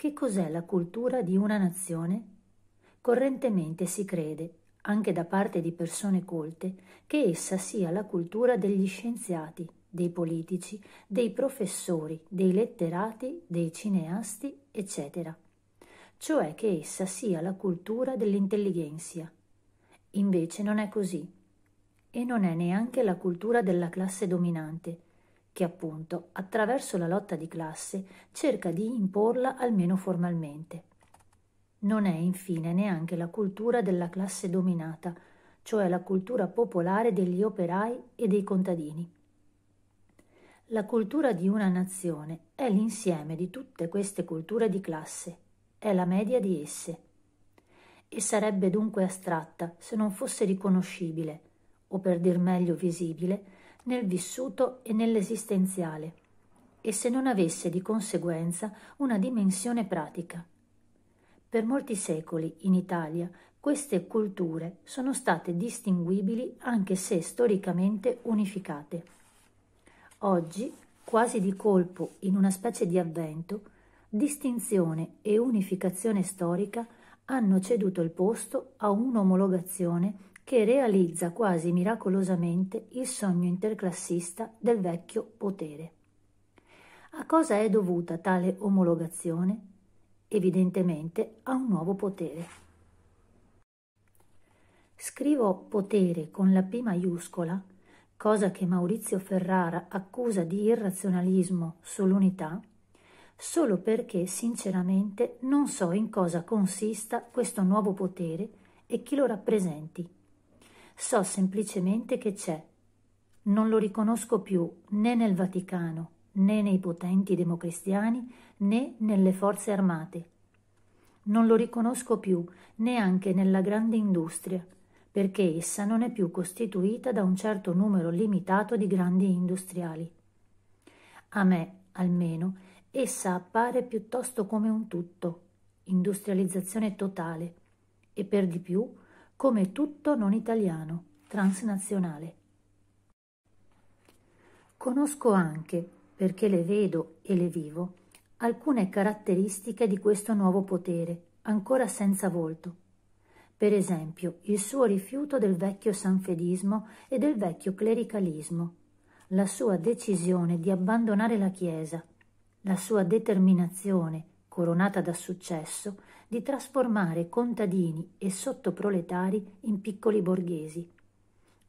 che cos'è la cultura di una nazione? Correntemente si crede, anche da parte di persone colte, che essa sia la cultura degli scienziati, dei politici, dei professori, dei letterati, dei cineasti, eccetera. Cioè che essa sia la cultura dell'intelligenza. Invece non è così. E non è neanche la cultura della classe dominante, che appunto, attraverso la lotta di classe, cerca di imporla almeno formalmente. Non è infine neanche la cultura della classe dominata, cioè la cultura popolare degli operai e dei contadini. La cultura di una nazione è l'insieme di tutte queste culture di classe, è la media di esse. E sarebbe dunque astratta se non fosse riconoscibile, o per dir meglio visibile, nel vissuto e nell'esistenziale, e se non avesse di conseguenza una dimensione pratica. Per molti secoli in Italia queste culture sono state distinguibili anche se storicamente unificate. Oggi, quasi di colpo in una specie di avvento, distinzione e unificazione storica hanno ceduto il posto a un'omologazione che realizza quasi miracolosamente il sogno interclassista del vecchio potere. A cosa è dovuta tale omologazione? Evidentemente a un nuovo potere. Scrivo potere con la P maiuscola cosa che Maurizio Ferrara accusa di irrazionalismo sull'unità, solo perché sinceramente non so in cosa consista questo nuovo potere e chi lo rappresenti. So semplicemente che c'è. Non lo riconosco più né nel Vaticano, né nei potenti democristiani, né nelle forze armate. Non lo riconosco più neanche nella grande industria, perché essa non è più costituita da un certo numero limitato di grandi industriali. A me, almeno, essa appare piuttosto come un tutto, industrializzazione totale, e per di più come tutto non italiano, transnazionale. Conosco anche, perché le vedo e le vivo, alcune caratteristiche di questo nuovo potere, ancora senza volto, per esempio il suo rifiuto del vecchio sanfedismo e del vecchio clericalismo, la sua decisione di abbandonare la Chiesa, la sua determinazione, coronata da successo, di trasformare contadini e sottoproletari in piccoli borghesi,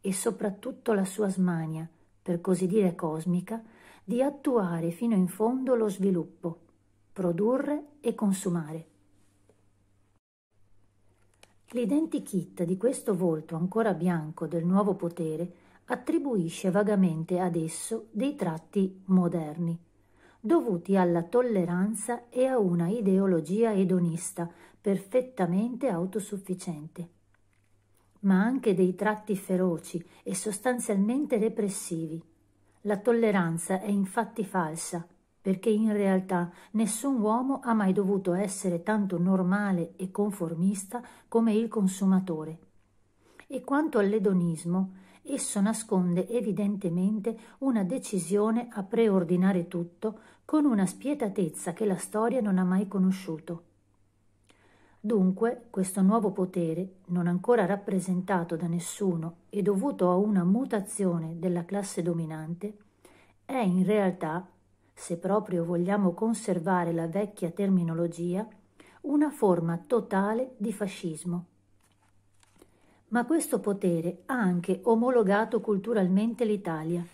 e soprattutto la sua smania, per così dire cosmica, di attuare fino in fondo lo sviluppo, produrre e consumare. L'identikit di questo volto ancora bianco del nuovo potere attribuisce vagamente ad esso dei tratti moderni, dovuti alla tolleranza e a una ideologia edonista perfettamente autosufficiente, ma anche dei tratti feroci e sostanzialmente repressivi. La tolleranza è infatti falsa, perché in realtà nessun uomo ha mai dovuto essere tanto normale e conformista come il consumatore. E quanto all'edonismo, esso nasconde evidentemente una decisione a preordinare tutto con una spietatezza che la storia non ha mai conosciuto. Dunque, questo nuovo potere, non ancora rappresentato da nessuno e dovuto a una mutazione della classe dominante, è in realtà se proprio vogliamo conservare la vecchia terminologia, una forma totale di fascismo. Ma questo potere ha anche omologato culturalmente l'Italia.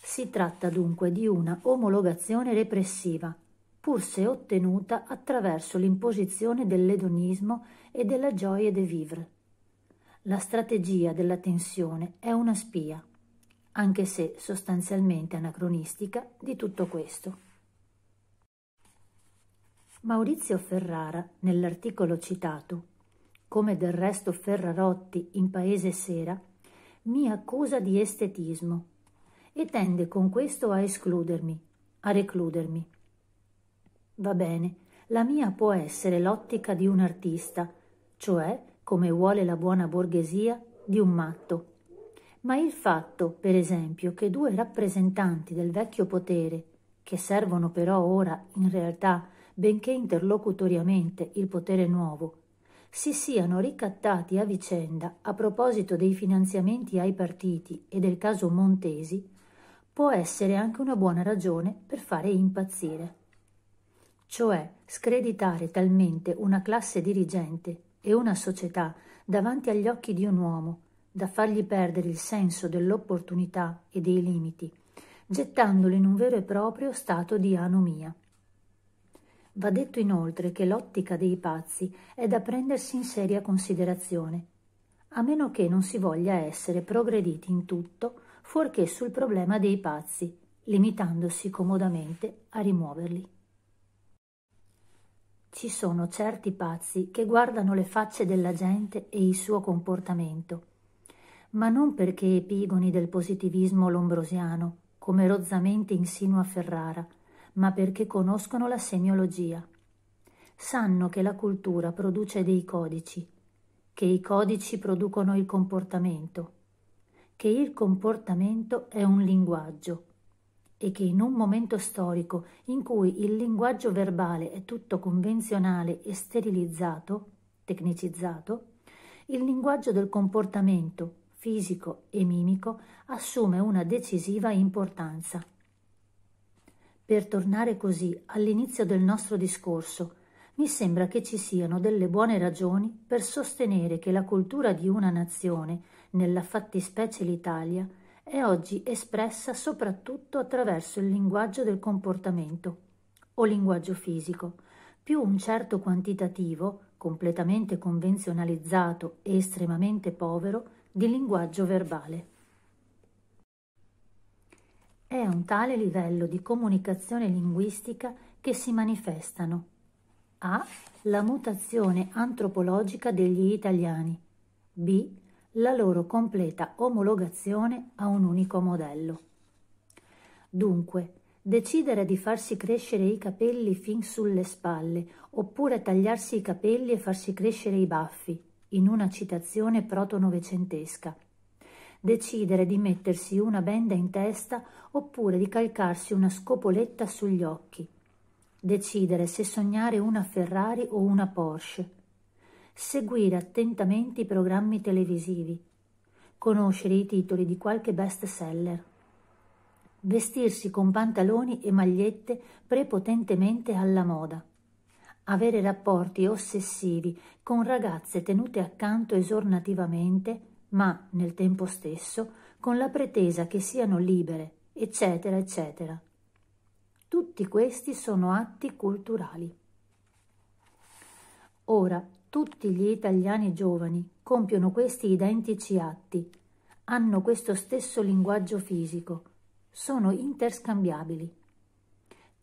Si tratta dunque di una omologazione repressiva, pur se ottenuta attraverso l'imposizione dell'edonismo e della gioia de vivre. La strategia della tensione è una spia anche se sostanzialmente anacronistica, di tutto questo. Maurizio Ferrara, nell'articolo citato, come del resto Ferrarotti in Paese Sera, mi accusa di estetismo e tende con questo a escludermi, a recludermi. Va bene, la mia può essere l'ottica di un artista, cioè, come vuole la buona borghesia, di un matto ma il fatto, per esempio, che due rappresentanti del vecchio potere, che servono però ora in realtà benché interlocutoriamente il potere nuovo, si siano ricattati a vicenda a proposito dei finanziamenti ai partiti e del caso Montesi, può essere anche una buona ragione per fare impazzire. Cioè screditare talmente una classe dirigente e una società davanti agli occhi di un uomo da fargli perdere il senso dell'opportunità e dei limiti, gettandolo in un vero e proprio stato di anomia. Va detto inoltre che l'ottica dei pazzi è da prendersi in seria considerazione, a meno che non si voglia essere progrediti in tutto fuorché sul problema dei pazzi, limitandosi comodamente a rimuoverli. Ci sono certi pazzi che guardano le facce della gente e il suo comportamento, ma non perché epigoni del positivismo lombrosiano, come rozzamente insinua Ferrara, ma perché conoscono la semiologia. Sanno che la cultura produce dei codici, che i codici producono il comportamento, che il comportamento è un linguaggio e che in un momento storico in cui il linguaggio verbale è tutto convenzionale e sterilizzato, tecnicizzato, il linguaggio del comportamento fisico e mimico assume una decisiva importanza. Per tornare così all'inizio del nostro discorso, mi sembra che ci siano delle buone ragioni per sostenere che la cultura di una nazione, nella fattispecie l'Italia, è oggi espressa soprattutto attraverso il linguaggio del comportamento o linguaggio fisico, più un certo quantitativo, completamente convenzionalizzato e estremamente povero, di linguaggio verbale. È un tale livello di comunicazione linguistica che si manifestano a. la mutazione antropologica degli italiani b. la loro completa omologazione a un unico modello. Dunque, decidere di farsi crescere i capelli fin sulle spalle oppure tagliarsi i capelli e farsi crescere i baffi, in una citazione proto-novecentesca decidere di mettersi una benda in testa oppure di calcarsi una scopoletta sugli occhi, decidere se sognare una Ferrari o una Porsche, seguire attentamente i programmi televisivi, conoscere i titoli di qualche best seller, vestirsi con pantaloni e magliette prepotentemente alla moda, avere rapporti ossessivi con ragazze tenute accanto esornativamente ma nel tempo stesso con la pretesa che siano libere, eccetera, eccetera. Tutti questi sono atti culturali. Ora, tutti gli italiani giovani compiono questi identici atti, hanno questo stesso linguaggio fisico, sono interscambiabili.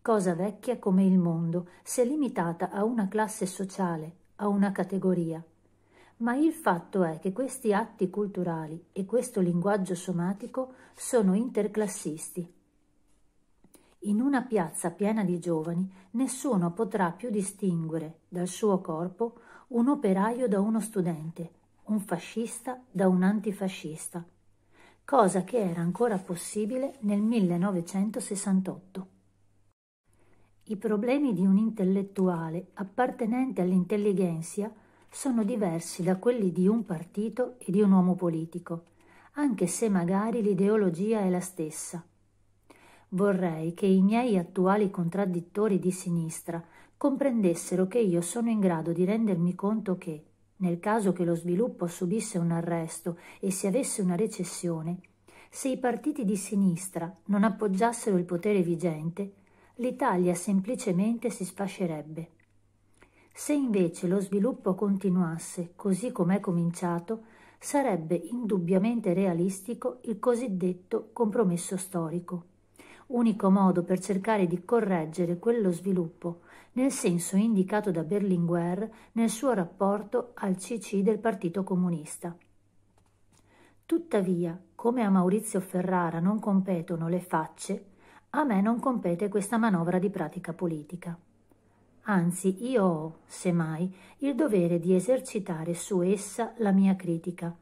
Cosa vecchia come il mondo, se limitata a una classe sociale, a una categoria ma il fatto è che questi atti culturali e questo linguaggio somatico sono interclassisti. In una piazza piena di giovani nessuno potrà più distinguere dal suo corpo un operaio da uno studente, un fascista da un antifascista, cosa che era ancora possibile nel 1968. I problemi di un intellettuale appartenente all'intelligenza sono diversi da quelli di un partito e di un uomo politico, anche se magari l'ideologia è la stessa. Vorrei che i miei attuali contraddittori di sinistra comprendessero che io sono in grado di rendermi conto che, nel caso che lo sviluppo subisse un arresto e si avesse una recessione, se i partiti di sinistra non appoggiassero il potere vigente, l'Italia semplicemente si sfascerebbe. Se invece lo sviluppo continuasse così come è cominciato, sarebbe indubbiamente realistico il cosiddetto compromesso storico, unico modo per cercare di correggere quello sviluppo nel senso indicato da Berlinguer nel suo rapporto al CC del Partito Comunista. Tuttavia, come a Maurizio Ferrara non competono le facce, a me non compete questa manovra di pratica politica anzi io ho, semmai, il dovere di esercitare su essa la mia critica,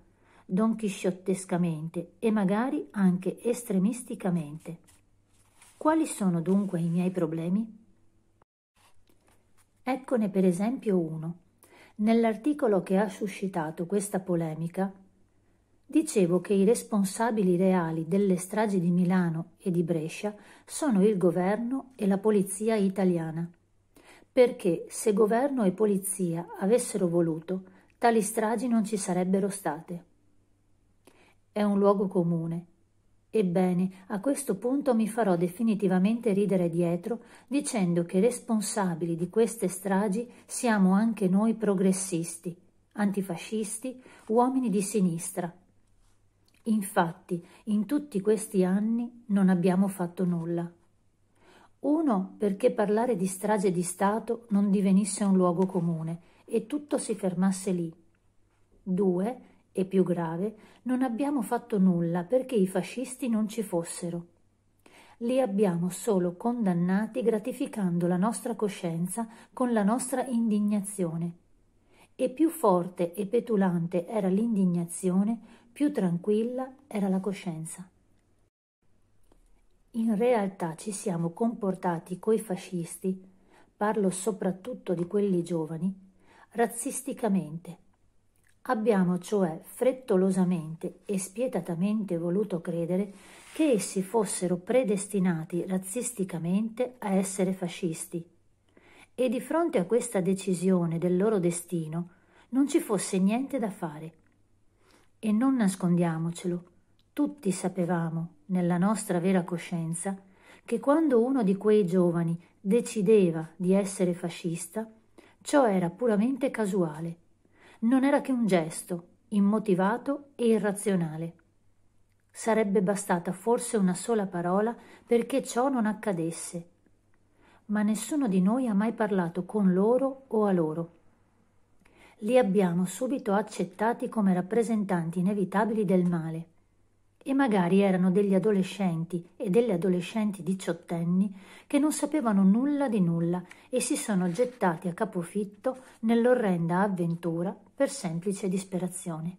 donchisciottescamente e magari anche estremisticamente. Quali sono dunque i miei problemi? Eccone per esempio uno. Nell'articolo che ha suscitato questa polemica, dicevo che i responsabili reali delle stragi di Milano e di Brescia sono il governo e la polizia italiana. Perché se governo e polizia avessero voluto, tali stragi non ci sarebbero state. È un luogo comune Ebbene, a questo punto mi farò definitivamente ridere dietro dicendo che responsabili di queste stragi siamo anche noi progressisti, antifascisti, uomini di sinistra. Infatti, in tutti questi anni non abbiamo fatto nulla. Uno, perché parlare di strage di Stato non divenisse un luogo comune e tutto si fermasse lì. Due, e più grave, non abbiamo fatto nulla perché i fascisti non ci fossero. Li abbiamo solo condannati gratificando la nostra coscienza con la nostra indignazione. E più forte e petulante era l'indignazione, più tranquilla era la coscienza. In realtà ci siamo comportati coi fascisti, parlo soprattutto di quelli giovani, razzisticamente Abbiamo cioè frettolosamente e spietatamente voluto credere che essi fossero predestinati razzisticamente a essere fascisti. E di fronte a questa decisione del loro destino non ci fosse niente da fare. E non nascondiamocelo, tutti sapevamo, nella nostra vera coscienza, che quando uno di quei giovani decideva di essere fascista, ciò era puramente casuale non era che un gesto, immotivato e irrazionale. Sarebbe bastata forse una sola parola perché ciò non accadesse. Ma nessuno di noi ha mai parlato con loro o a loro. Li abbiamo subito accettati come rappresentanti inevitabili del male e magari erano degli adolescenti e delle adolescenti diciottenni che non sapevano nulla di nulla e si sono gettati a capofitto nell'orrenda avventura per semplice disperazione.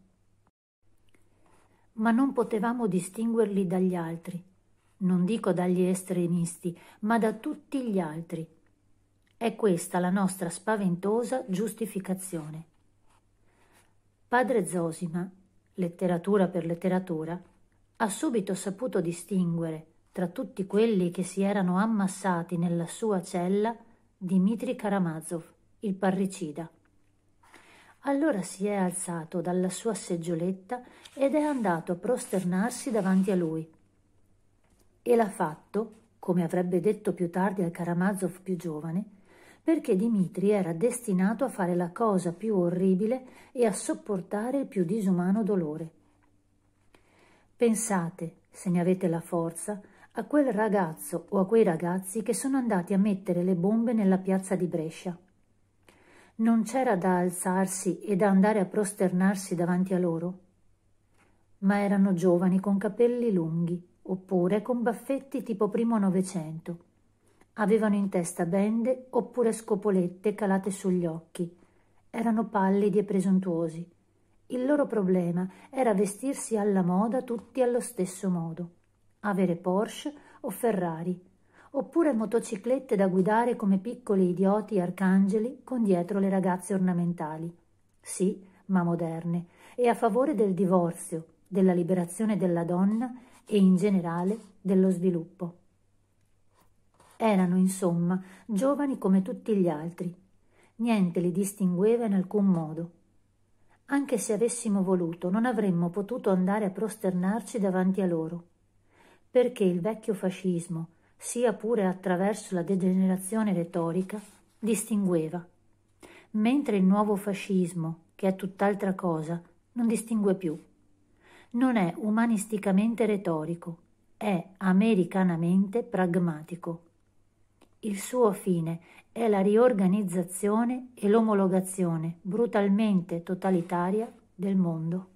Ma non potevamo distinguerli dagli altri, non dico dagli estremisti, ma da tutti gli altri. È questa la nostra spaventosa giustificazione. Padre Zosima, letteratura per letteratura, ha subito saputo distinguere tra tutti quelli che si erano ammassati nella sua cella Dmitri Karamazov, il parricida. Allora si è alzato dalla sua seggioletta ed è andato a prosternarsi davanti a lui. E l'ha fatto, come avrebbe detto più tardi al Karamazov più giovane, perché Dimitri era destinato a fare la cosa più orribile e a sopportare il più disumano dolore. Pensate, se ne avete la forza, a quel ragazzo o a quei ragazzi che sono andati a mettere le bombe nella piazza di Brescia. Non c'era da alzarsi e da andare a prosternarsi davanti a loro, ma erano giovani con capelli lunghi, oppure con baffetti tipo primo Novecento. Avevano in testa bende oppure scopolette calate sugli occhi. Erano pallidi e presuntuosi. Il loro problema era vestirsi alla moda tutti allo stesso modo, avere Porsche o Ferrari, oppure motociclette da guidare come piccoli idioti arcangeli con dietro le ragazze ornamentali. Sì, ma moderne, e a favore del divorzio, della liberazione della donna e in generale dello sviluppo. Erano, insomma, giovani come tutti gli altri. Niente li distingueva in alcun modo anche se avessimo voluto, non avremmo potuto andare a prosternarci davanti a loro, perché il vecchio fascismo, sia pure attraverso la degenerazione retorica, distingueva, mentre il nuovo fascismo, che è tutt'altra cosa, non distingue più. Non è umanisticamente retorico, è americanamente pragmatico. Il suo fine è la riorganizzazione e l'omologazione brutalmente totalitaria del mondo.